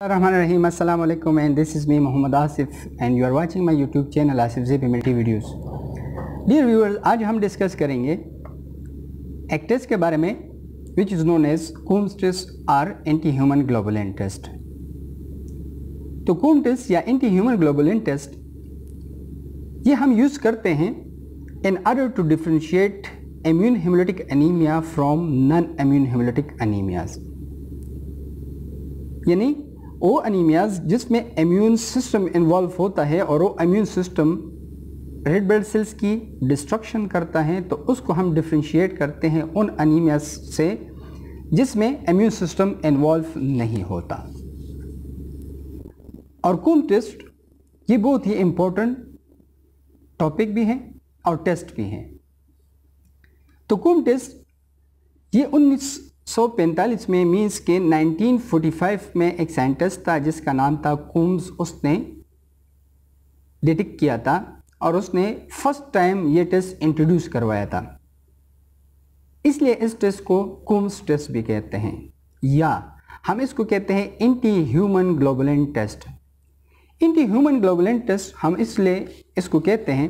रहीम अस्सलाम वालेकुम and this is me Mohammad Asif and you are watching my YouTube channel Asif J multi videos dear viewers आज हम discuss करेंगे actors के बारे में which is known as Coombs test or anti human globulin interest तो Coombs test या anti human global interest ये हम यूज़ करते हैं in order to differentiate immune haemolytic anaemia from non immune haemolytic anaemias यानी वो अनीमियाज जिसमें इम्यून सिस्टम इन्वॉल्व होता है और वो immune system red blood cells की डिस्ट्रक्शन करता है तो उसको हम डिफ्रेंशिएट करते हैं उन अनीमियाज से जिसमें इम्यून सिस्टम इन्वॉल्व नहीं होता। और कुम टेस्ट ये बहुत ही इम्पोर्टेंट टॉपिक भी है और टेस्ट भी है। तो कुम टेस्ट ये 1945 में मीन्स के 1945 में एक साइंटिस्ट था, जिसका नाम था कुम्स। उसने डिटेक्ट किया था और उसने फ़र्स्ट टाइम ये टेस्ट इंट्रोड्यूस करवाया था। इसलिए इस टेस्ट को कुम्स टेस्ट भी कहते हैं, या हम इसको कहते हैं anti human globulin test. Anti human globulin test हम इसलिए इसको कहते हैं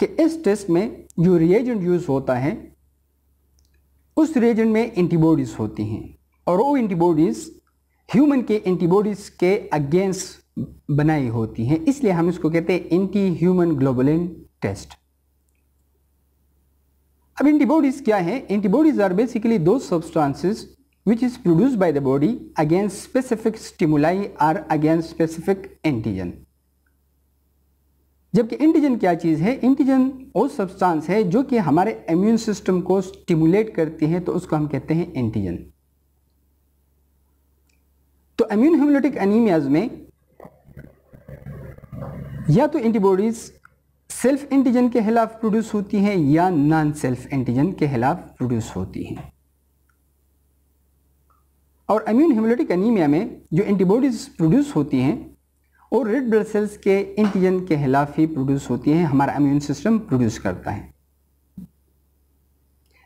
कि इस टेस्ट में जो रिएजेंट यूज़ होता है उस रीजन में एंटीबॉडीज़ होती हैं और वो एंटीबॉडीज़ ह्यूमन के एंटीबॉडीज़ के अगेंस्ट बनाई होती हैं। इसलिए हम इसको कहते हैं एंटी ह्यूमन ग्लोबलिन टेस्ट अब एंटीबॉडीज़ क्या है? Antibodies are basically the substances which is produced by the body against specific stimuli or against specific antigen जबकि एंटीजन क्या चीज़ है? एंटीजन वो सब्सटेंस है जो कि हमारे इम्यून सिस्टम को स्टिमुलेट करती है तो उसको हम कहते हैं एंटीजन तो इम्यून हेमोलिटिक एनीमियाज में या तो एंटीबॉडीज सेल्फ एंटीजन के खिलाफ प्रोड्यूस होती हैं, या नॉन सेल्फ एंटीजन के खिलाफ प्रोड्यूस होती हैं। और इम्यून हेमोलिटिक एनीमिया में जो एंटीबॉडीज प्रोड्यूस होती हैं और रेड ब्लड सेल्स के एंटीजन के खिलाफ ही प्रोड्यूस होती हैं, हमारा इम्यून सिस्टम प्रोड्यूस करता है।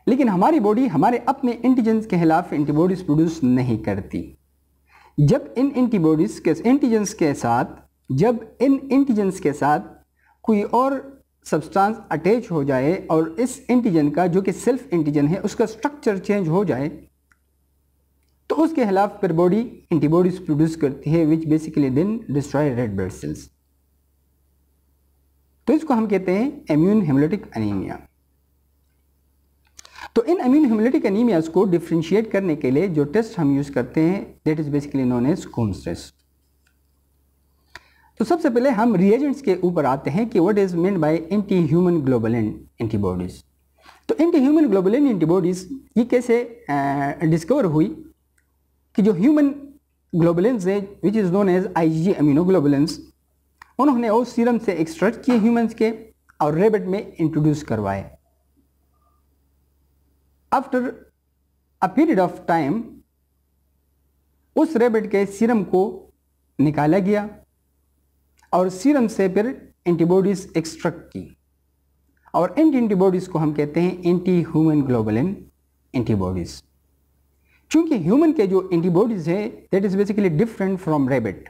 लेकिन हमारी बॉडी हमारे अपने एंटीजन के खिलाफ एंटीबॉडीज प्रोड्यूस नहीं करती। जब इन एंटीबॉडीज के एंटीजेंस के साथ, जब इन एंटीजेंस के साथ कोई और सब्सटेंस अटैच हो जाए और इस एंटीजन का, जो कि सेल्फ एंटीजन है, उसका स्ट्रक्चर चेंज हो जाए तो उसके खिलाफ फिर बॉडी एंटीबॉडीज प्रोड्यूस करती है which basically then destroy red blood cells तो इसको हम कहते हैं इम्यून हेमोलिटिक एनीमिया तो इन इम्यून हेमोलिटिक एनीमियाज को डिफ्रेंशिएट करने के लिए जो टेस्ट हम यूज़ करते हैं that is basically known as Coombs test तो सबसे पहले हम रिएजेंट्स के ऊपर आते हैं कि what is mean by anti human globulin antibodies तो एंटी ह्यूमन ग्लोबलिन एंटीबॉडीज ये कैसे डिस्कवर हुई? कि जो ह्यूमन ग्लोबुलेंस है which is known as IgG immunoglobulins उन्होंने वो सीरम से एक्सट्रैक्ट किए ह्यूमंस के और रेबिट में इंट्रोड्यूस करवाए। After a period of time उस रेबिट के सीरम को निकाला गया और सीरम से फिर एंटीबॉडीज एक्सट्रैक्ट की। और एंटी एंटीबॉडीज को हम कहते हैं एंटी ह्यूमन ग्लोबुलिन एंटीबॉडीज़ चूँकि ह्यूमन के जो एंटीबॉडीज हैं that is basically different from rabbit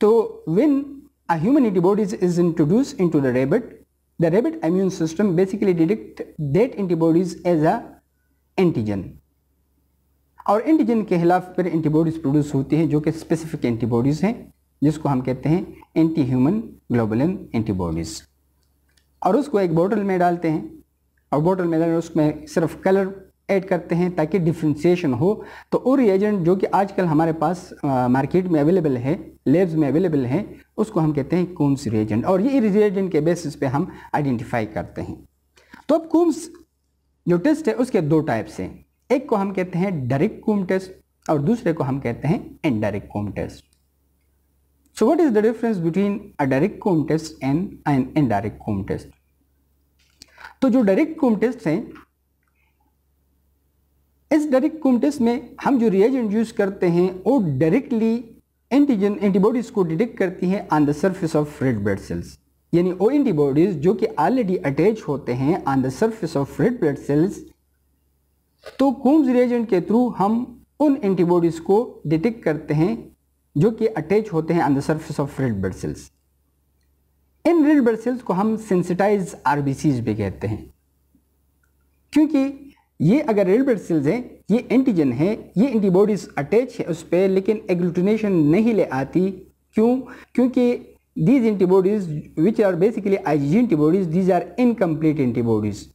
तो when a human antibodies is introduce into the rabbit the rabbit immune system basically detect that antibodies as a antigen और antigen के खिलाफ फिर antibodies produce होती हैं, जो कि स्पेसिफिक एंटीबॉडीज हैं, जिसको हम कहते हैं एंटी ह्यूमन ग्लोबुलिन एंटीबॉडीज और उसको एक बोतल में डालते हैं। और बोतल में डालकर उसमें सिर्फ़ कलर ऐड करते हैं ताकि डिफ्रेंसिएशन हो। तो वो रिएजेंट जो कि आजकल हमारे पास मार्केट में अवेलेबल है लेब्स में अवेलेबल है, उसको हम कहते हैं कूम्स रिएजेंट और ये रिएजेंट के बेसिस पे हम आइडेंटिफाई करते हैं। तो अब कूम्स जो टेस्ट है, उसके दो टाइप्स हैं। एक को हम कहते हैं डायरेक्ट कूम टेस्ट और दूसरे को हम कहते हैं indirect Coombs test so what is the difference between a direct Coombs test and an indirect Coombs test तो जो डायरेक्ट कूम टेस्ट हैं इस डायरेक्ट कूम टेस्ट में हम जो रिएजेंट यूज़ करते हैं, वो डायरेक्टली एंटीजन एंटीबॉडीज को डिटेक्ट करती हैं on the surface of red blood cells यानी वो एंटीबॉडीज जो कि ऑलरेडी अटैच होते हैं on the surface of red blood cells तो कूम्स रिएजेंट के थ्रू हम उन एंटीबॉडीज को डिटेक्ट करते हैं जो कि अटैच होते हैं on the surface of red blood cells in red blood cells को हम सेंसिटाइज आरबीसीज भी कहते हैं. क्योंकि ये अगर रेड ब्लड सेल्स हैं, ये एंटीजन है, ये एंटीबॉडीज अटैच है उस पर लेकिन एग्लूटिनेशन नहीं ले आती। क्यों? क्योंकि these antibodies which are basically I G antibodies these are incomplete antibodies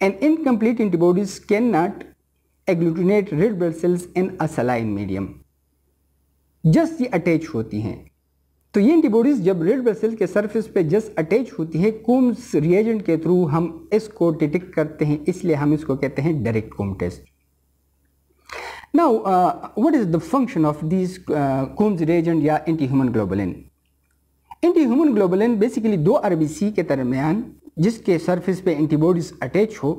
and incomplete antibodies can not agglutinate red blood cells in a saline medium just ये अटैच होती हैं। तो ये एंटीबॉडीज जब रेड ब्लड सेल के सरफेस पे just attach होती है कोम्स रिएजेंट के थ्रू हम इसको डिटेक्ट करते हैं, इसलिए हम इसको कहते हैं direct Coombs test now what is the function of this Coombs reagent या anti human globulin anti human globulin basically दो आरबीसी के दरमियान जिसके सरफेस पे एंटीबॉडीज अटैच हो,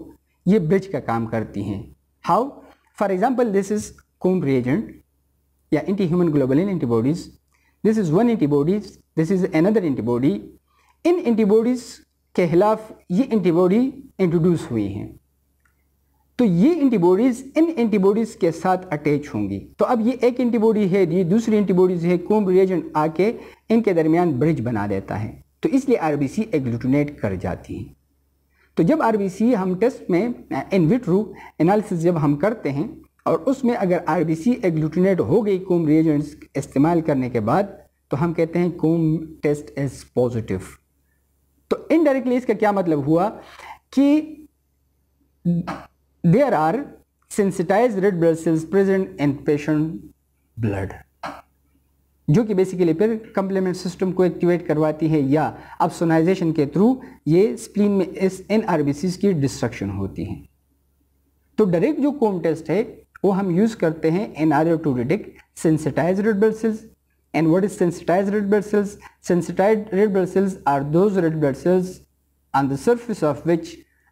ये ब्रिज का काम करती हैं. How for example this is Coombs reagent या anti human globulin antibodies this is one antibodies this is another antibody in antibodies के खिलाफ ये एंटीबॉडी इंट्रोड्यूस हुई हैं। तो ये एंटीबॉडीज इन एंटीबॉडीज के साथ अटैच होंगी। तो अब ये एक एंटीबॉडी है, ये दूसरी एंटीबॉडीज है कोम रिएजेंट आके इनके दरमियान ब्रिज बना देता है। तो इसलिए आरबीसी एग्लूटिनेट कर जाती है। तो जब आरबीसी हम टेस्ट में इन विट्रू एनालिसिस जब हम करते हैं और उसमें अगर आरबीसी एग्लूटिनेट हो गई कोम रिएजेंट्स इस्तेमाल करने के बाद तो हम कहते हैं कोम टेस्ट इज़ पॉजिटिव तो इनडायरेक्टली इसका क्या मतलब हुआ? कि there are sensitised red blood cells present in patient blood, जो कि बेसिकली फिर कंप्लीमेंट सिस्टम को एक्टिवेट करवाती है या अपसोनाइजेशन के थ्रू ये स्प्लीन में इस आरबीसीज की डिस्ट्रक्शन होती है। तो डायरेक्ट जो कोम टेस्ट है वो हम यूज़ करते हैं in order to detect sensitised red blood cells and what is sensitised red blood cells sensitised red blood cells are those red blood cells on the surface of which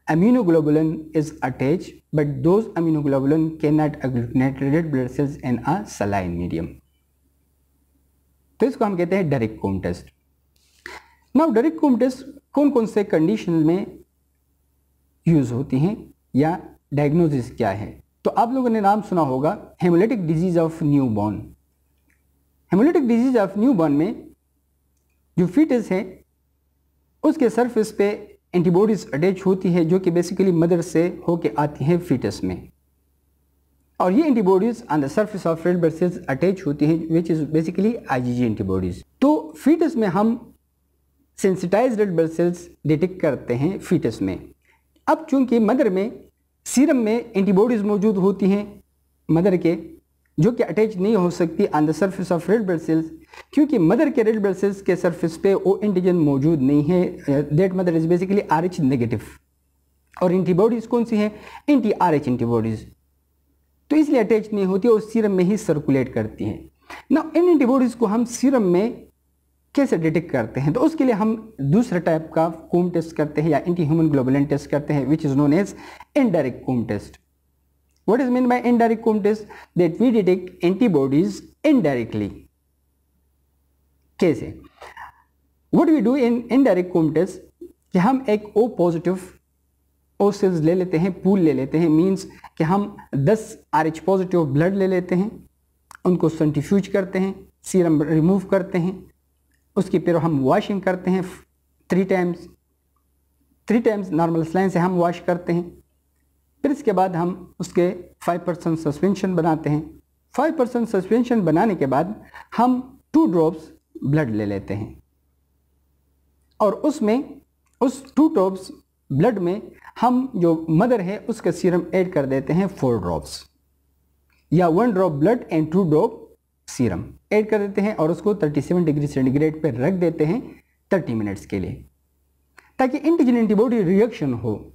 immunoglobulin is attached, but those immunoglobulin cannot agglutinate red blood cells in a saline medium. तो इसको हम कहते हैं direct Coombs test now direct Coombs test कौन कौन से condition में use होती हैं या डायग्नोसिस क्या है? तो आप लोगों ने नाम सुना होगा haemolytic disease of newborn haemolytic disease of newborn में जो फीटस है, उसके सरफेस पे एंटीबॉडीज अटैच होती है, जो कि बेसिकली मदर से होके आती हैं फीटस में. और ये antibodies on the surface of red blood cells attach होती हैं which is basically IgG antibodies तो फीटस में हम sensitised red blood cells detect करते हैं फीटस में. अब चूँकि मदर में सीरम में एंटीबॉडीज मौजूद होती हैं मदर के, जो कि अटैच नहीं हो सकती on the surface of red blood cells क्योंकि मदर के रेड ब्लड सेल्स के सरफेस पे वो एंटीजन मौजूद नहीं है that mother is basically R H negative और एंटीबॉडीज कौन सी हैं? एंटी आर एच एंटीबॉडीज तो इसलिए अटैच नहीं होती और सीरम में ही सर्कुलेट करती हैं। ना इन एंटीबॉडीज को हम सीरम में कैसे डिटेक्ट करते हैं? तो उसके लिए हम दूसरे टाइप का कोम टेस्ट करते हैं या एंटी ह्यूमन ग्लोबुलिन टेस्ट करते हैं which is known as indirect Coombs test. What is meant by indirect comb test that we detect antibodies indirectly कैसे? What we do in indirect comb test कि हम एक O positive O sales ले लेते हैं pool ले लेते हैं मींस कि हम 10 आर एच पॉजिटिव ब्लड ले लेते हैं, उनको सेंट्रीफ्यूज करते हैं सीरम रिमूव करते हैं उसकी फिर हम वॉशिंग करते हैं three times three times normal saline से हम वॉश करते हैं. फिर इसके बाद हम उसके फाइव परसेंट सस्पेंशन बनाते हैं. फाइव परसेंट सस्पेंशन बनाने के बाद हम टू ड्रॉप्स ब्लड ले लेते हैं. और उसमें, उस टू ड्रॉप्स ब्लड में हम जो मदर है उसका सीरम ऐड कर देते हैं फोर ड्रॉप्स या one drop blood and two drop serum. Add कर देते हैं और उसको 37 डिग्री सेंटीग्रेड पर रख देते हैं 30 मिनट्स के लिए। ताकि एंटीजन एंटीबॉडी रिएक्शन हो।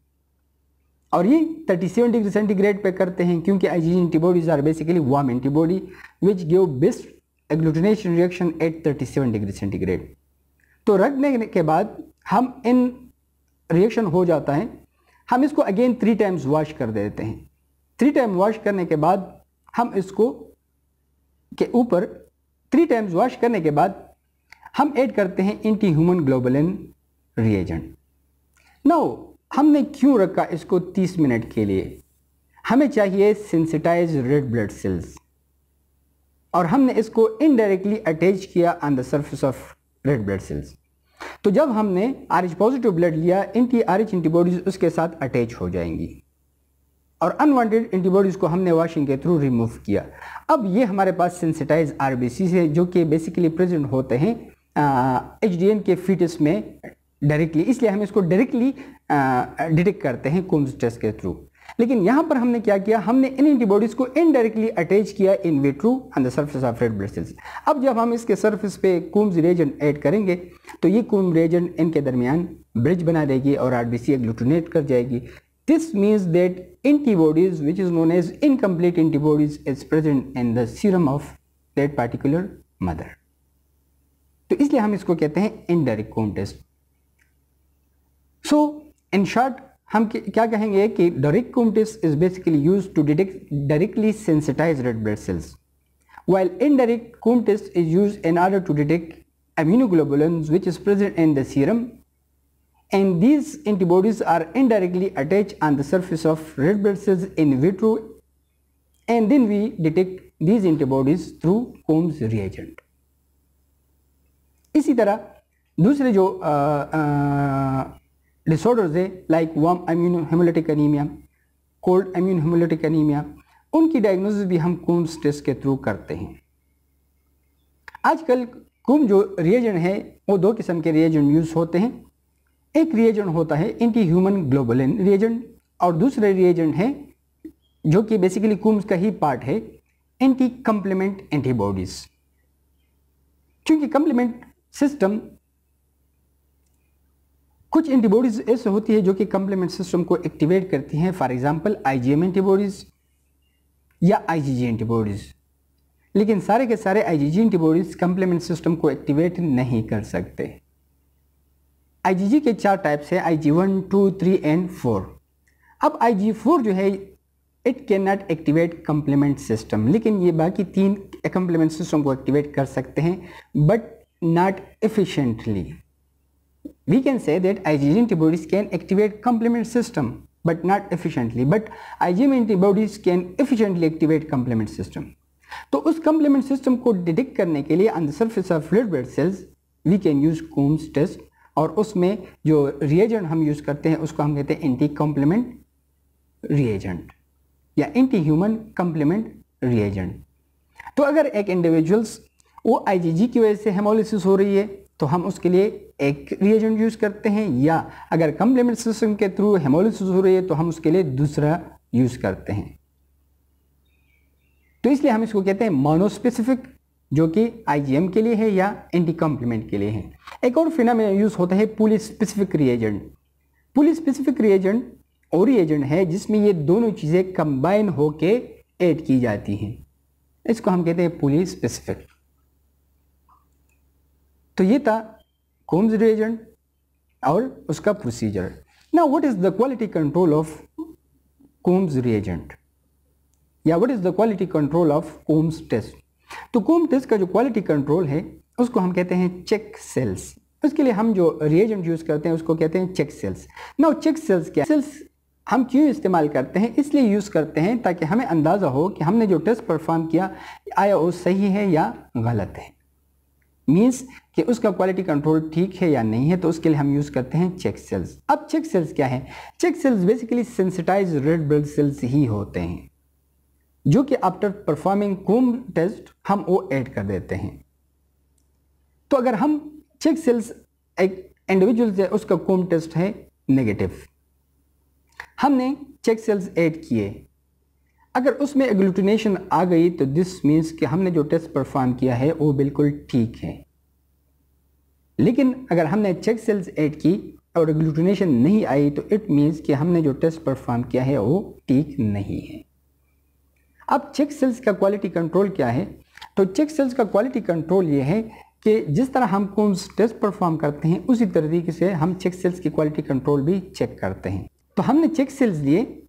और ये 37 डिग्री सेंटीग्रेड पे करते हैं क्योंकि IgG antibodies are basically warm antibody which give best agglutination reaction at 37 degree centigrade तो रखने के बाद हम इन रिएक्शन हो जाता है। हम इसको अगेन थ्री टाइम्स वॉश कर देते हैं। थ्री टाइम वॉश करने के बाद हम इसको के ऊपर थ्री टाइम्स वॉश करने के बाद हम ऐड करते हैं anti human globulin reagent now हमने क्यों रखा इसको 30 मिनट के लिए? हमें चाहिए सेंसिटाइज रेड ब्लड सेल्स और हमने इसको इनडायरेक्टली अटैच किया on the surface of red blood cells तो जब हमने आर एच पॉजिटिव ब्लड लिया एंटी आर एच एंटीबॉडीज उसके साथ अटैच हो जाएँगी. और अनवांटेड एंटीबॉडीज को हमने वॉशिंग के थ्रू रिमूव किया। अब ये हमारे पास सेंसिटाइज आरबीसी है, जो कि बेसिकली प्रेजेंट होते हैं एच के फीटस में डायरेक्टली इसलिए हम इसको डायरेक्टली डिटेक्ट करते हैं कोम्स टेस्ट के थ्रू लेकिन यहाँ पर हमने क्या किया? हमने इन एंटीबॉडीज को इनडायरेक्टली अटैच किया in vitro on the surface of red blood cells अब जब हम इसके सर्फेस पे कुम्स रिएजेंट ऐड करेंगे तो ये कुम रिएजेंट इनके दरमियान ब्रिज बना देगी और आरबीसी एग्लूटिनेट कर जाएगी। this means that antibodies which is known as incomplete antibodies is present in the serum of that particular mother तो इसलिए हम इसको कहते हैं indirect comb test so in short हम क्या कहेंगे कि direct comb test is basically use to detect directly sensitise red blood cells while indirect comb test is used in order to detect immunoglobulins which is present in the serum and these antibodies are indirectly attached on the surface of red blood cells in vitro and then we detect these antibodies through Combs reagent. इसी तरह दूसरे जो disorders है like warm immune haemolytic anaemia cold immune haemolytic anaemia उनकी diagnosis भी हम कुम्स test के through करते हैं आजकल कुम जो रिएजेंट है वो दो किस्म के रिएजेंट यूज़ होते हैं एक रिएजेंट होता है एंटी ह्यूमन ग्लोबुलिन रिएजेंट और दूसरे रिएजेंट है जो कि बेसिकली कुम्स का ही पार्ट है एंटी कंप्लीमेंट एंटीबॉडीज क्योंकि कंप्लीमेंट सिस्टम कुछ एंटीबॉडीज ऐसे होती है जो कि कंप्लीमेंट सिस्टम को एक्टिवेट करती हैं फॉर एग्जांपल आईजीएम एंटीबॉडीज या आईजीजी एंटीबॉडीज लेकिन सारे के सारे आईजीजी एंटीबॉडीज कंप्लीमेंट सिस्टम को एक्टिवेट नहीं कर सकते। आई के चार टाइप्स है I G one two three and four अब आई जी फोर जो है it can not activate complement system लेकिन ये बाकी तीन कम्प्लीमेंट सिस्टम को एक्टिवेट कर सकते हैं but not efficiently we can say that I G antibodies can activate complement system but not efficiently but I G antibodies can efficiently activate complement system तो उस कम्प्लीमेंट सिस्टम को detect करने के लिए on the surface of flood blood cells we can use Coombs test और उसमें जो reagent हम यूज़ करते हैं, उसको हम कहते हैं एंटी कॉम्प्लीमेंट रिएजेंट या एंटी ह्यूमन कॉम्प्लीमेंट रिएजेंट तो अगर एक इंडिविजुअल्स वो आईजीजी की वजह से हेमोलिसिस हो रही है तो हम उसके लिए एक रिएजेंट यूज़ करते हैं, या अगर कम्प्लीमेंट सिस्टम के थ्रू हेमोलिसिस हो रही है तो हम उसके लिए दूसरा यूज़ करते हैं। तो इसलिए हम इसको कहते हैं मोनोस्पेसिफिक जो कि आईजीएम के लिए है या एंटी कॉम्प्लीमेंट के लिए है। एक और फिनामिना यूज़ होता है polyspecific reagent polyspecific reagent और रिएजेंट है जिसमें ये दोनों चीज़ें कंबाइन होके ऐड की जाती हैं। इसको हम कहते हैं पुलिस स्पेसिफिक तो ये था कोम्स रिएजेंट और उसका प्रोसीजर ना what is the quality control of Coombs reagent या what is the quality control of Coombs test तो कोम टेस्ट का जो क्वालिटी कंट्रोल है, उसको हम कहते हैं चेक सेल्स उसके लिए हम जो रिएजेंट यूज़ करते हैं, उसको कहते हैं चेक सेल्स ना चेक सेल्स क्या? सेल्स हम क्यों इस्तेमाल करते हैं? इसलिए यूज़ करते हैं ताकि हमें अंदाज़ा हो कि हमने जो टेस्ट परफॉर्म किया, आया वो सही है या गलत है। मीन्स कि उसका क्वालिटी कंट्रोल ठीक है या नहीं है तो उसके लिए हम यूज़ करते हैं चेक सेल्स अब चेक सेल्स क्या है? Check cells basically sensitised red blood cells ही होते हैं। जो कि आफ्टर परफॉर्मिंग कोम टेस्ट हम वो ऐड कर देते हैं। तो अगर हम चेक सेल्स एक इंडिविजुअल से उसका कोम टेस्ट है नेगेटिव हमने चेक सेल्स ऐड किए। अगर उसमें एग्लूटिनेशन आ गई तो दिस मीन्स कि हमने जो टेस्ट परफॉर्म किया है, वो बिल्कुल ठीक है। लेकिन अगर हमने चेक सेल्स ऐड की और एग्लूटिनेशन नहीं आई तो इट मीन्स कि हमने जो टेस्ट परफॉर्म किया है, वो ठीक नहीं है। अब चेक सेल्स का क्वालिटी कंट्रोल क्या है? तो चेक सेल्स का क्वालिटी कंट्रोल ये है कि जिस तरह हम कौन टेस्ट परफॉर्म करते हैं, उसी तरीके से हम चेक सेल्स की क्वालिटी कंट्रोल भी चेक करते हैं। तो हमने चेक सेल्स लिए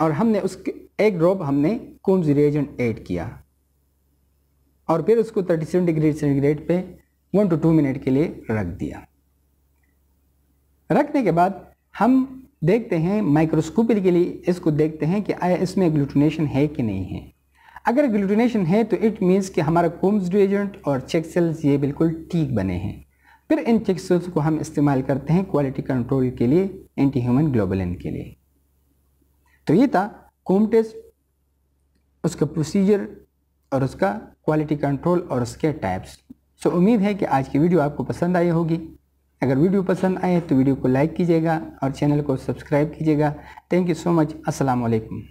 और हमने उसके एक ड्रॉप हमने कोम्स रिएजेंट ऐड किया। और फिर उसको 37 डिग्री सेंटीग्रेड पे वन टू टू मिनट के लिए रख दिया। रखने के बाद हम देखते हैं माइक्रोस्कोपी के लिए इसको देखते हैं कि आया इसमें ग्लूटिनेशन है कि नहीं है। अगर ग्लूटिनेशन है तो इट मीन्स कि हमारा कोम्स एजेंट और चेक सेल्स ये बिल्कुल ठीक बने हैं। फिर इन चेक सेल्स को हम इस्तेमाल करते हैं क्वालिटी कंट्रोल के लिए एंटी ह्यूमन ग्लोबलिन के लिए। तो ये था कोम टेस्ट उसका प्रोसीजर और उसका क्वालिटी कंट्रोल और उसके टाइप्स सो उम्मीद है कि आज की वीडियो आपको पसंद आई होगी। अगर वीडियो पसंद आए तो वीडियो को लाइक कीजिएगा और चैनल को सब्सक्राइब कीजिएगा। थैंक यू सो मच अस्सलाम वालेकुम